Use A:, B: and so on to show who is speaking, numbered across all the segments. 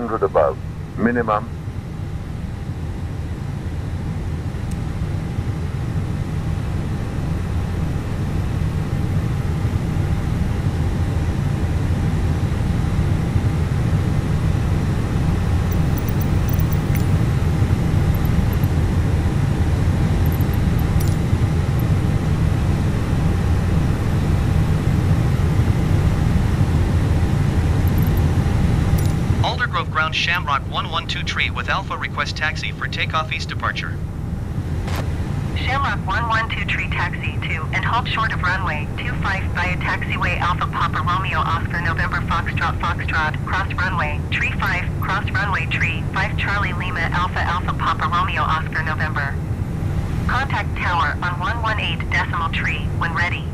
A: 100 above. Minimum.
B: 2 tree with Alpha request taxi for takeoff east departure.
C: Shamrock 112 tree taxi 2 and halt short of runway 25 via taxiway Alpha Papa Romeo Oscar November Foxtrot Foxtrot cross runway tree 5 cross runway tree 5 Charlie Lima Alpha Alpha Papa Romeo Oscar November. Contact tower on 118 decimal tree when ready.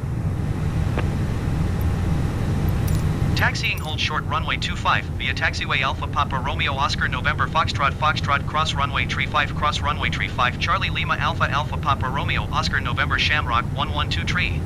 B: Taxiing hold short runway 25 via taxiway Alpha Papa Romeo Oscar November Foxtrot Foxtrot cross runway tree 5 cross runway tree 5 Charlie Lima Alpha Alpha Papa Romeo Oscar November Shamrock 112 tree.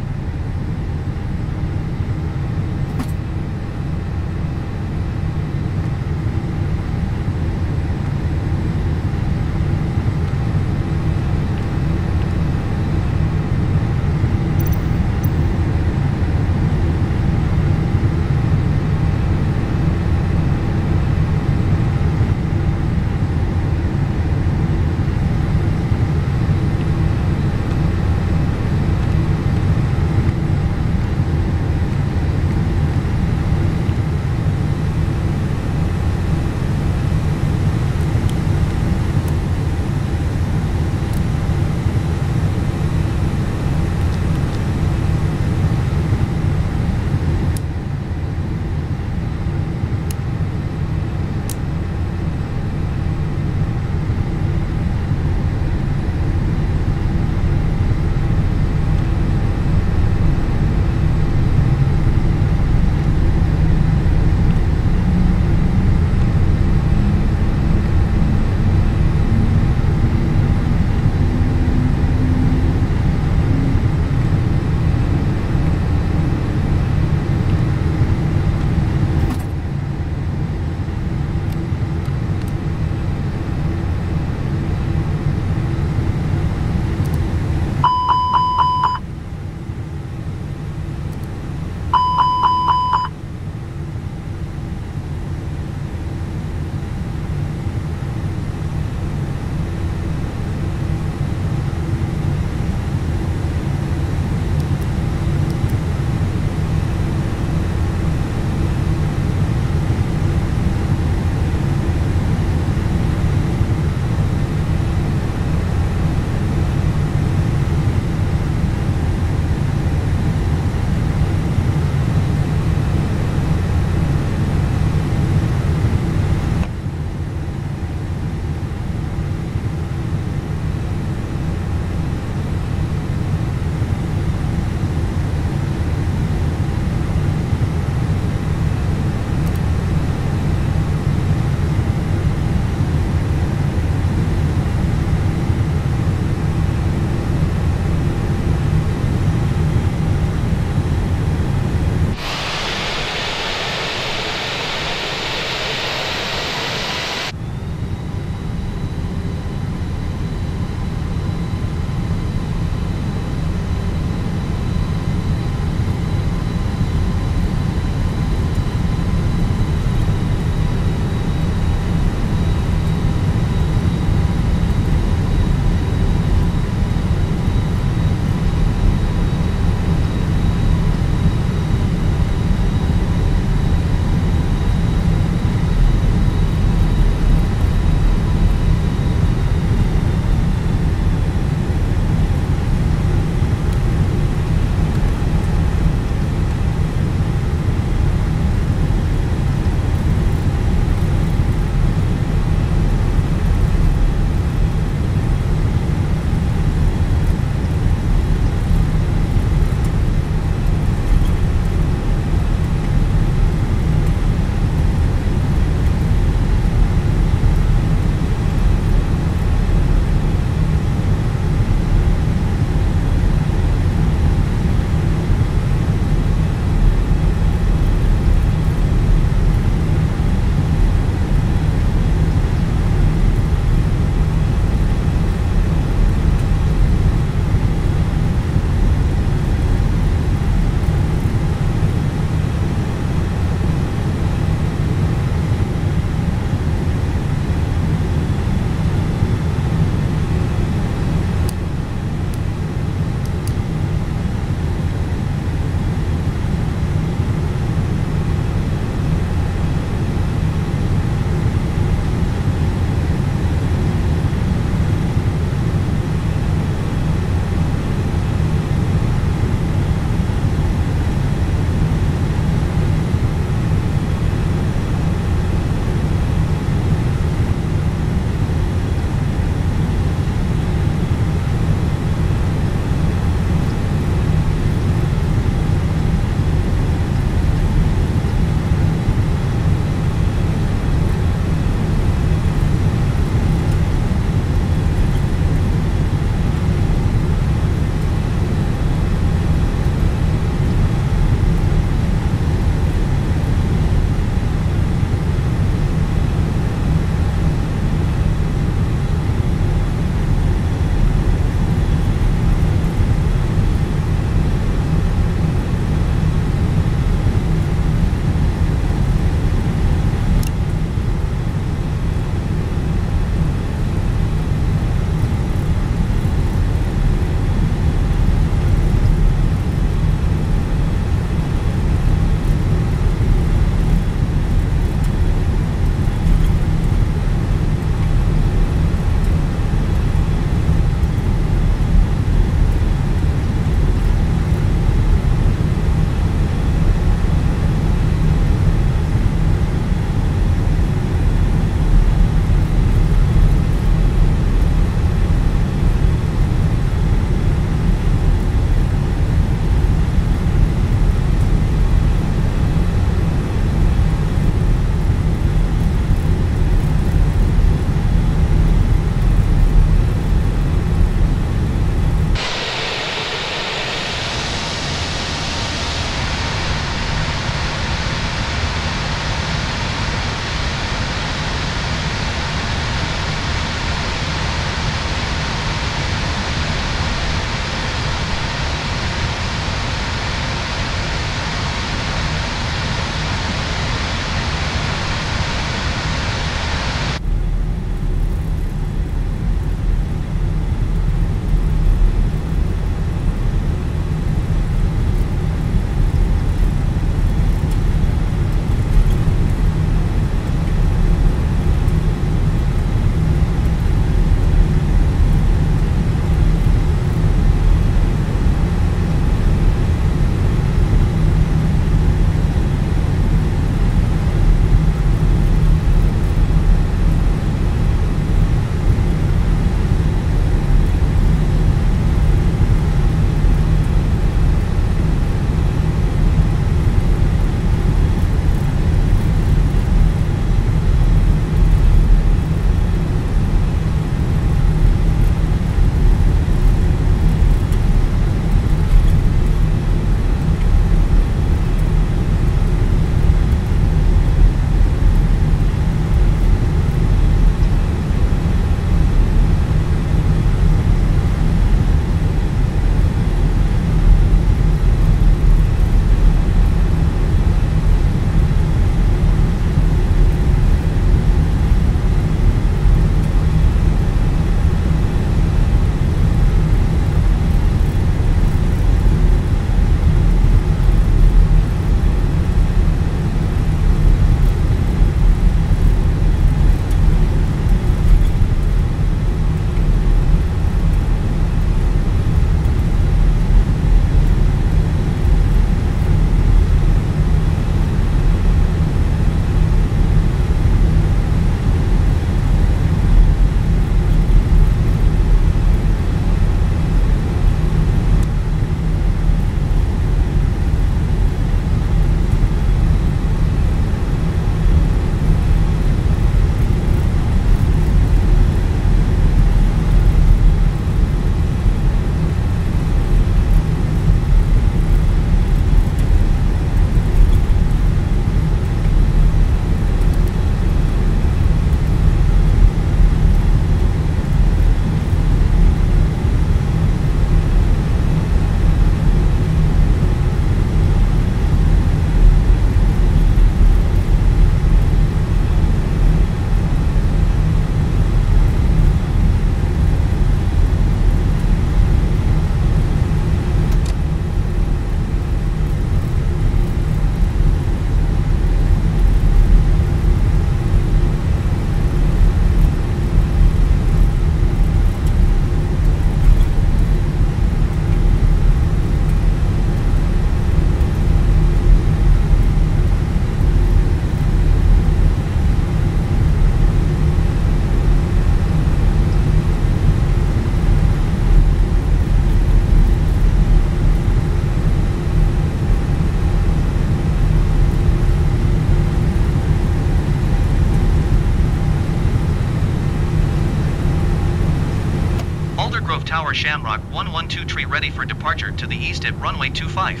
B: At runway 25.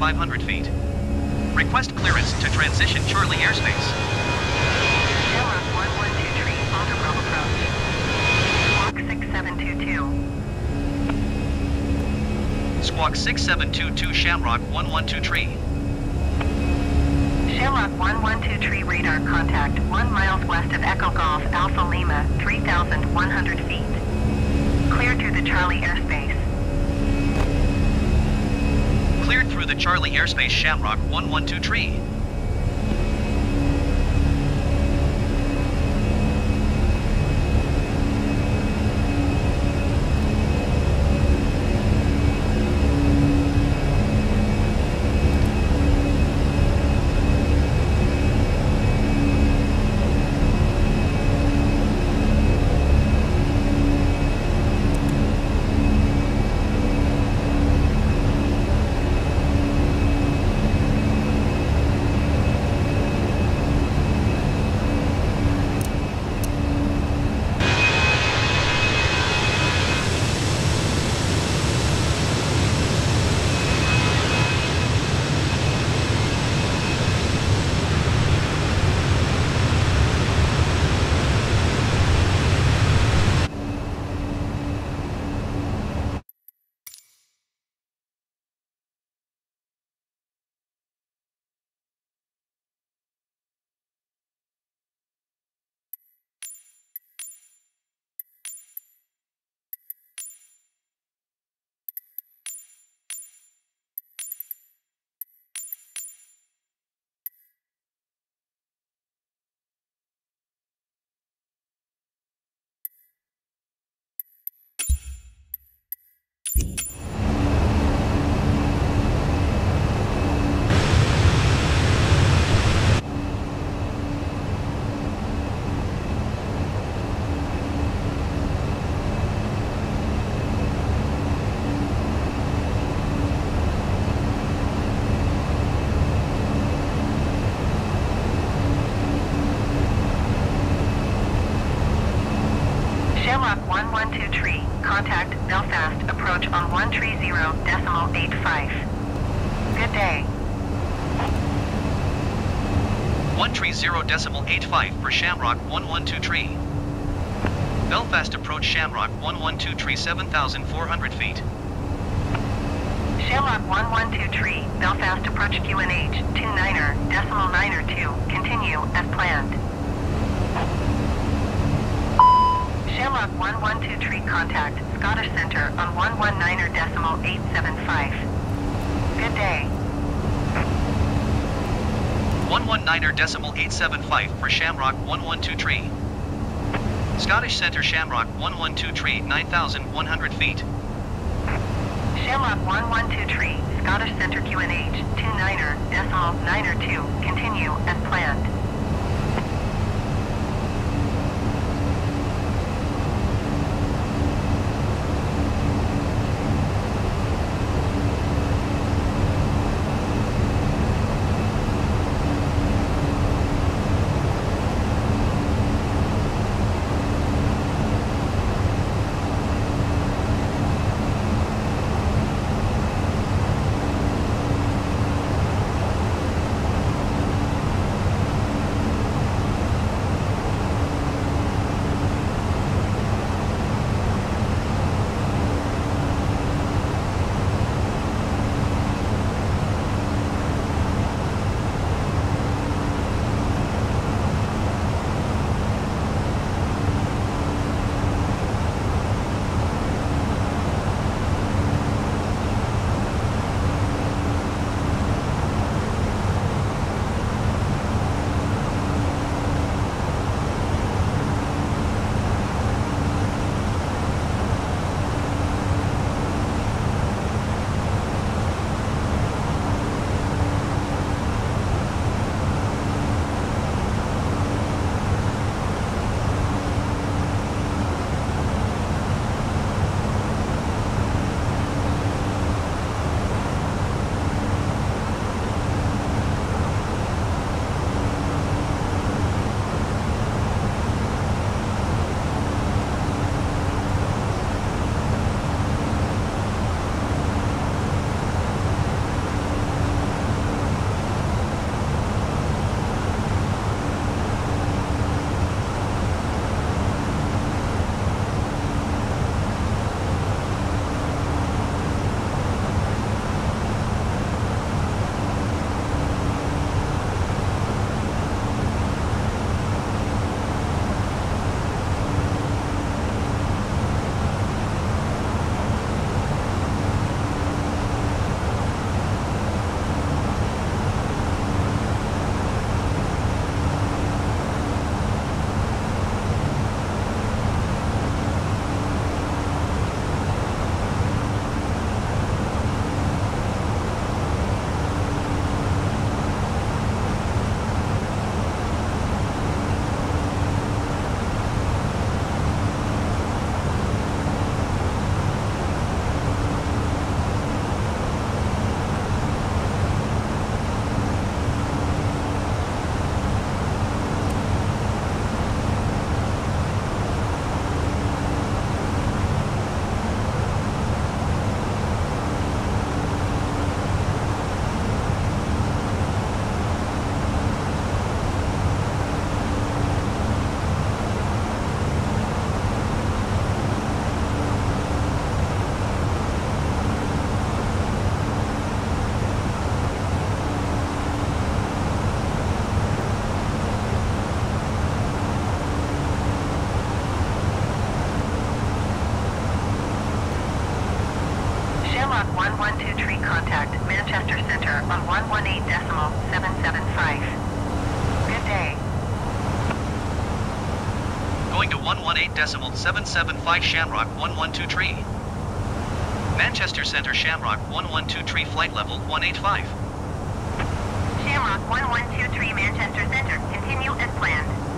B: 2,500 feet. Request clearance to transition Charlie airspace.
C: Shamrock 112 tree Aldergrove approach. Squawk 6722.
B: Squawk 6722 Shamrock 1123.
C: Shamrock 112 tree radar contact 1 miles west of Echo Golf Alpha Lima 3,100 feet. Clear through the Charlie airspace.
B: Through the Charlie airspace Shamrock 112 tree.
C: Eight five. Good day.
B: 130 decimal 85 for Shamrock 112 tree. Belfast approach Shamrock 112 tree 7,400 feet.
C: Shamrock 112 tree, Belfast approach QNH, 29er, decimal 9er 2, continue as planned. Shamrock 1123 contact, Scottish Center on 119er decimal 875. Good day.
B: 119er decimal 875 for Shamrock 1123. Scottish Center Shamrock 1123 9,100 feet.
C: Shamrock 112 tree, Scottish Center QNH, 29er, decimal 9er 2, continue as planned.
B: Going to 118 decimal 775 Shamrock 112 tree. Manchester Center Shamrock 112 tree flight level 185.
C: Shamrock 1123 Manchester Center, continue as planned.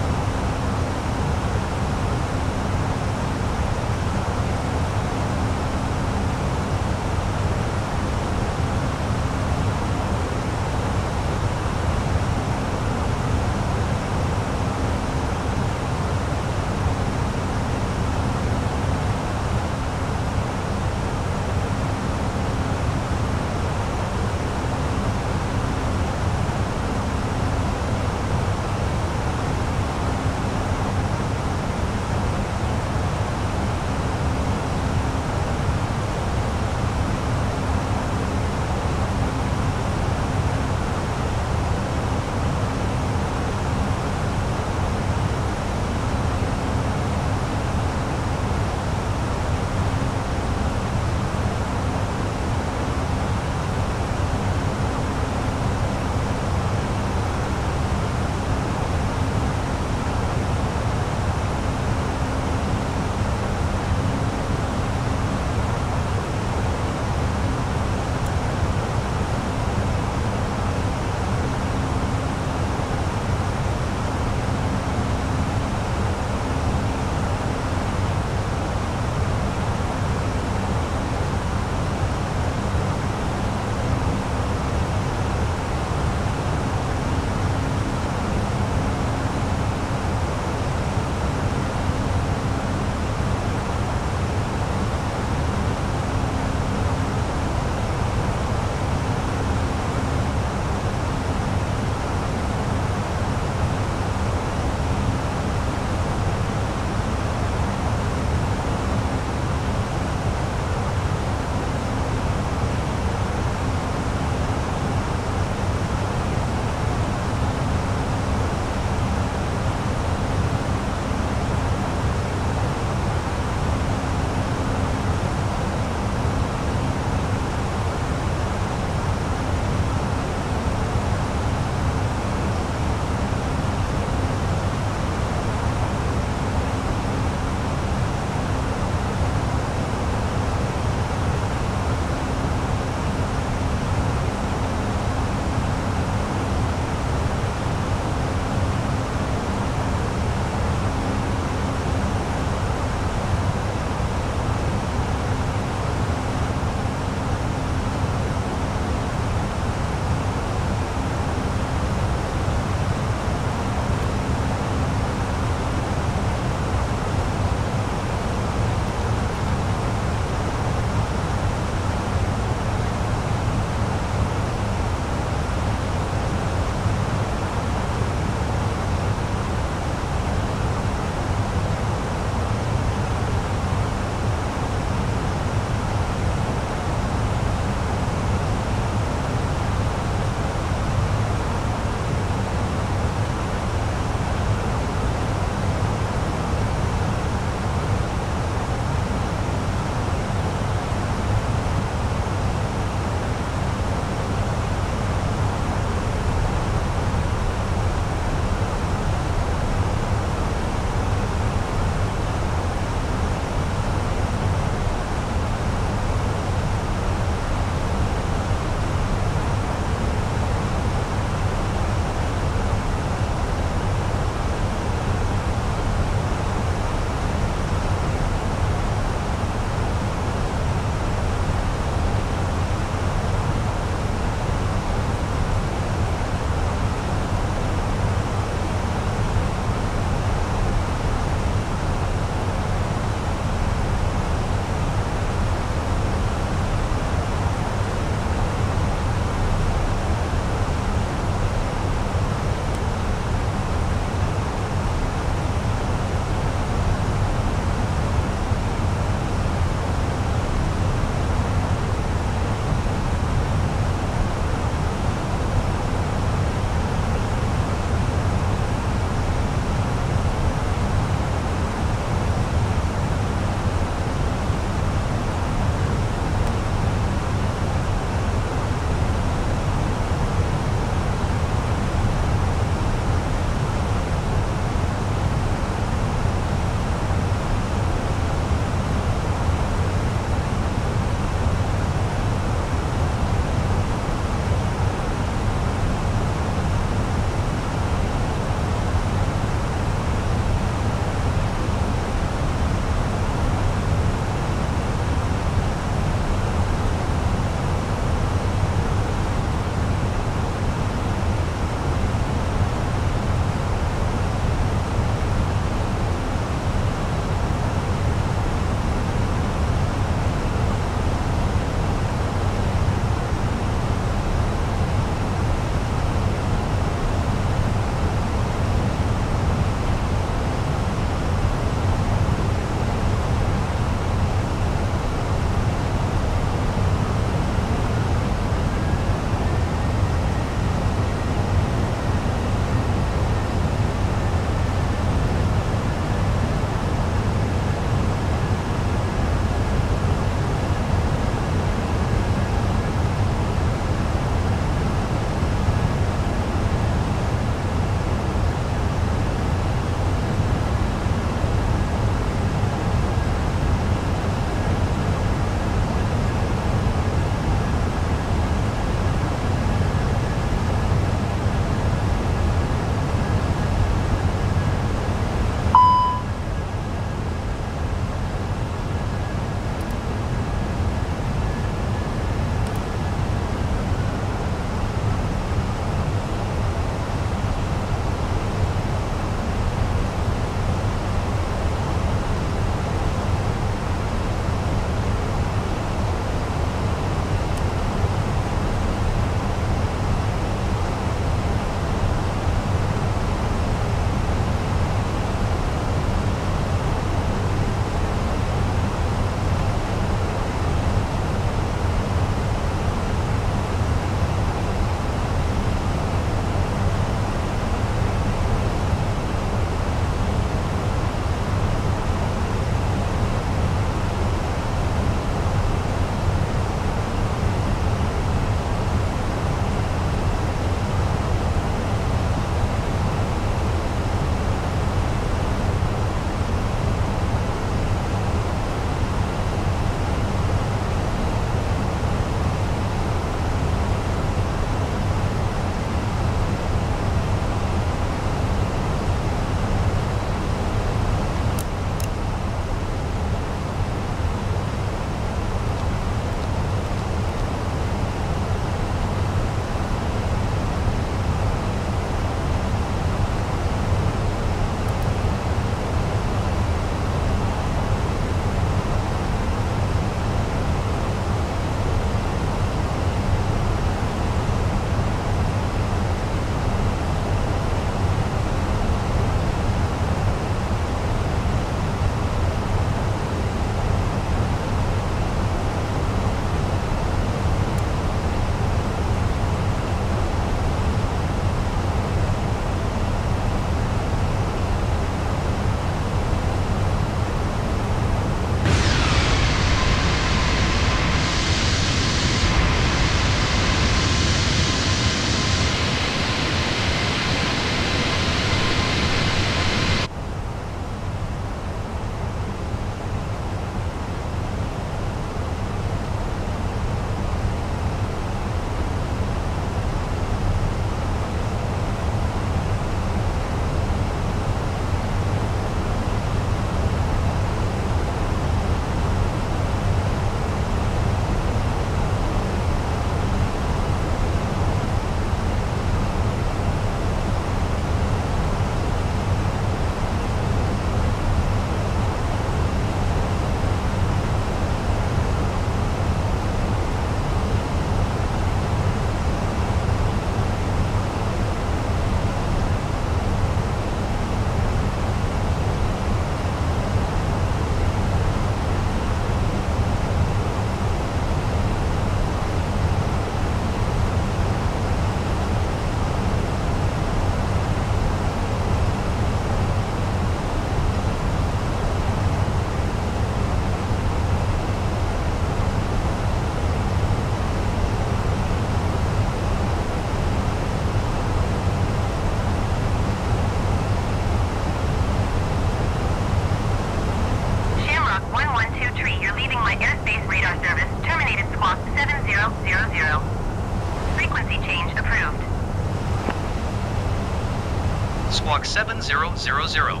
B: Squawk 7000.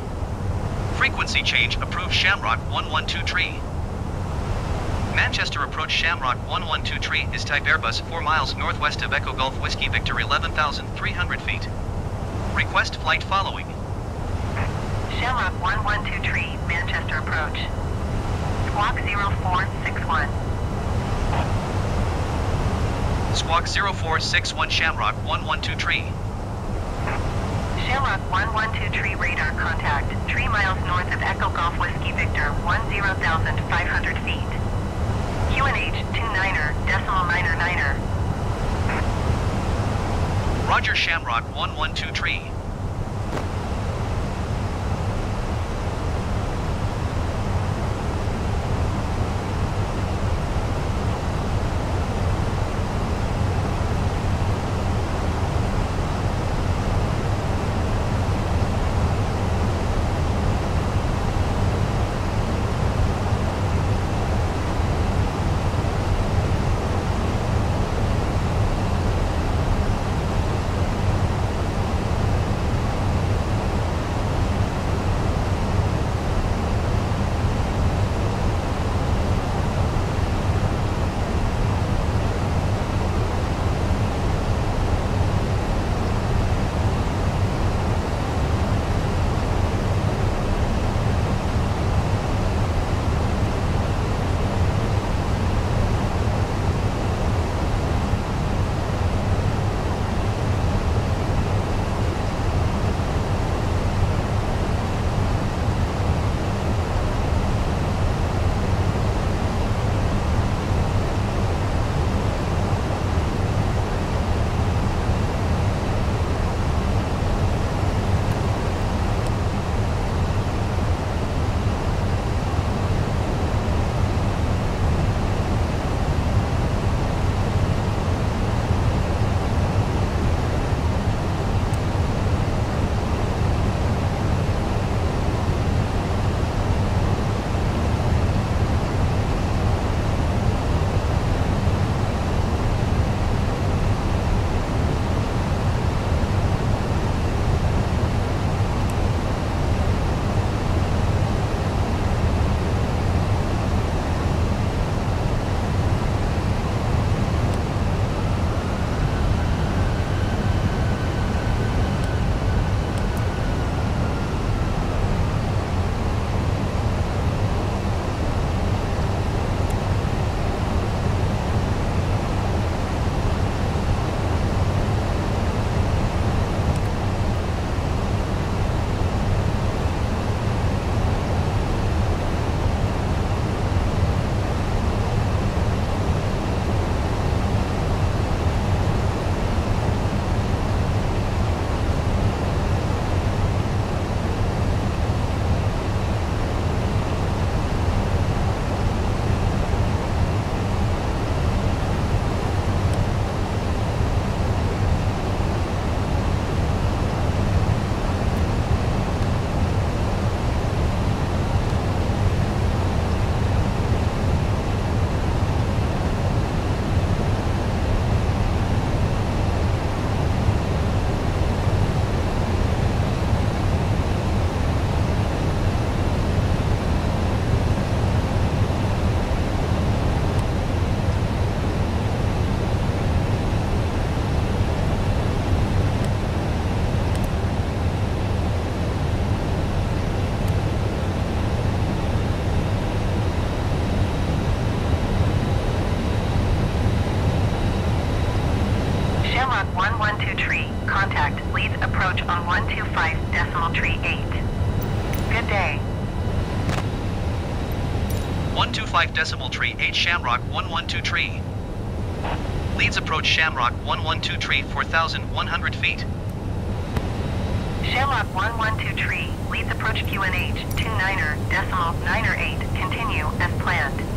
B: Frequency change approved Shamrock 112 tree. Manchester approach Shamrock 112 tree is type Airbus 4 miles northwest of Echo Golf Whiskey Victor 11,300 feet. Request flight following.
C: Shamrock 112 tree, Manchester approach. Squawk 0461.
B: Squawk 0461 Shamrock 112 tree.
C: Shamrock 112 tree radar contact, 3 miles north of Echo Golf Whiskey Victor 10,500 feet. QNH 29er, decimal niner niner.
B: Roger Shamrock 112 tree.
C: Shamrock 112 tree, contact, Leeds approach on 125 decimal tree 8. Good day.
B: 125 decimal tree 8 Shamrock 112 tree. Leeds approach Shamrock 112 tree 4,100 feet.
C: Shamrock 112 tree, Leeds approach QNH 29er, decimal niner 8. Continue as planned.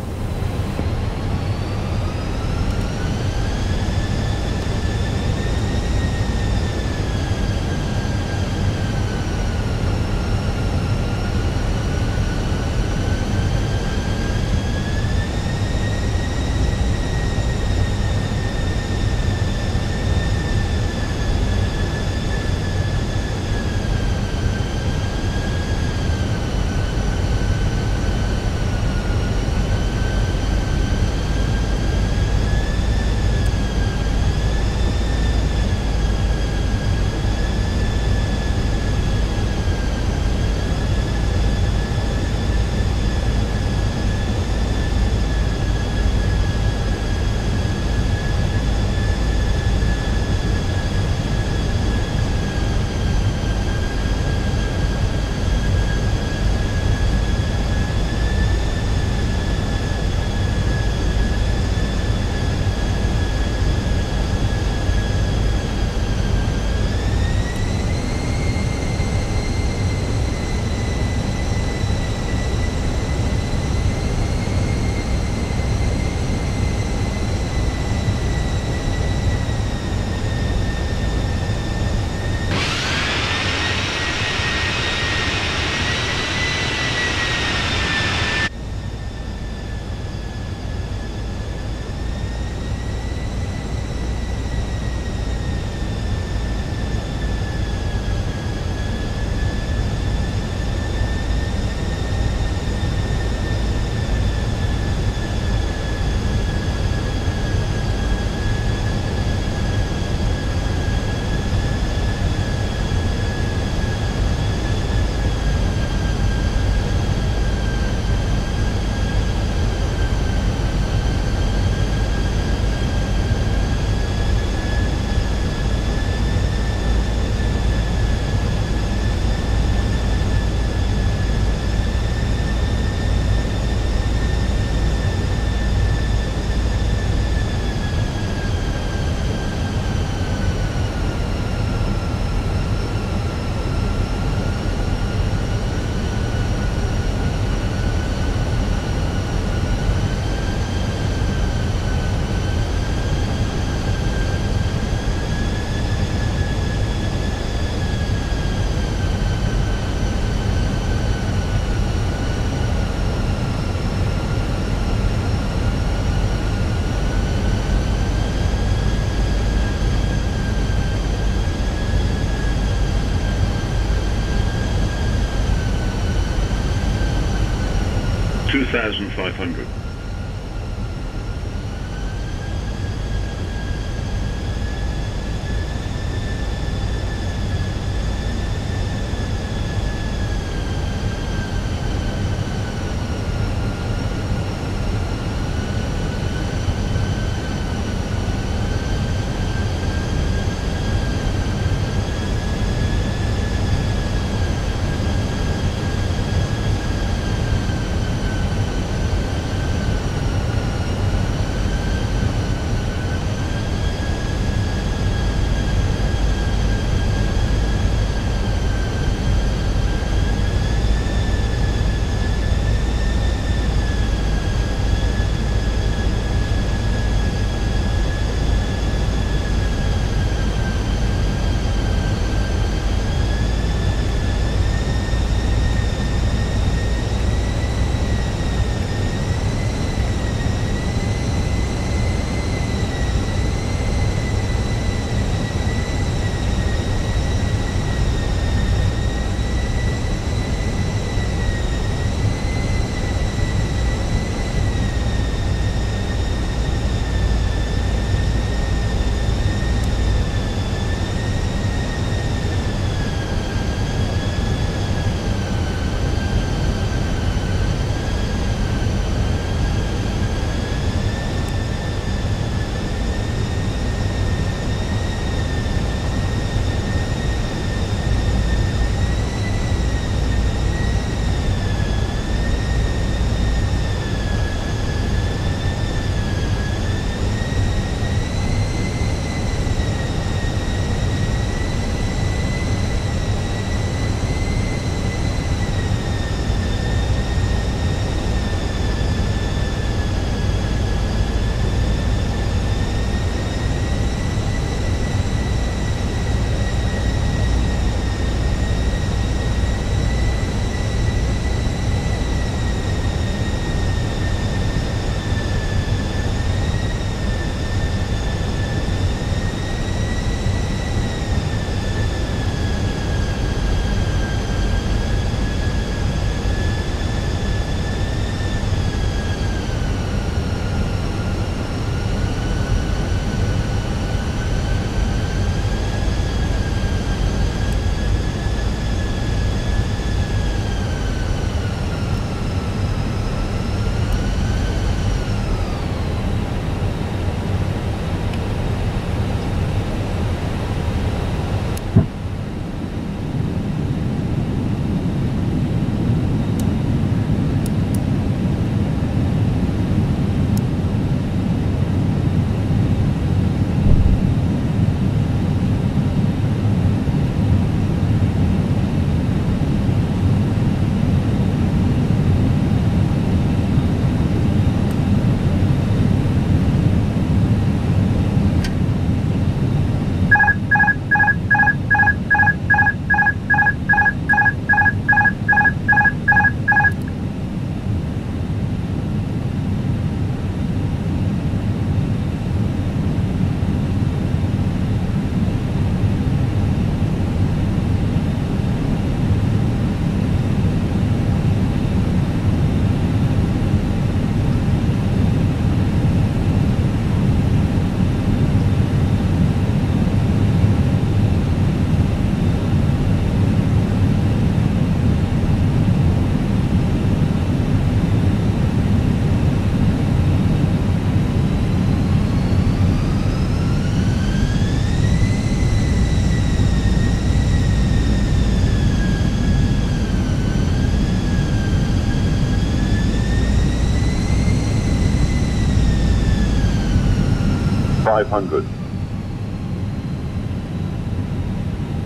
A: 500.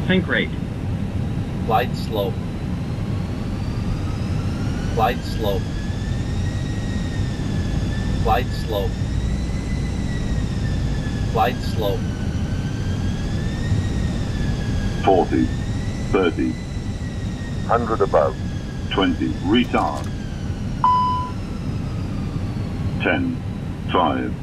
D: Sink rate.
E: Glide slope. Glide slope. Glide slope. Glide slope.
F: 40. 30.
A: 100 above.
F: 20. Retard. 10. 5.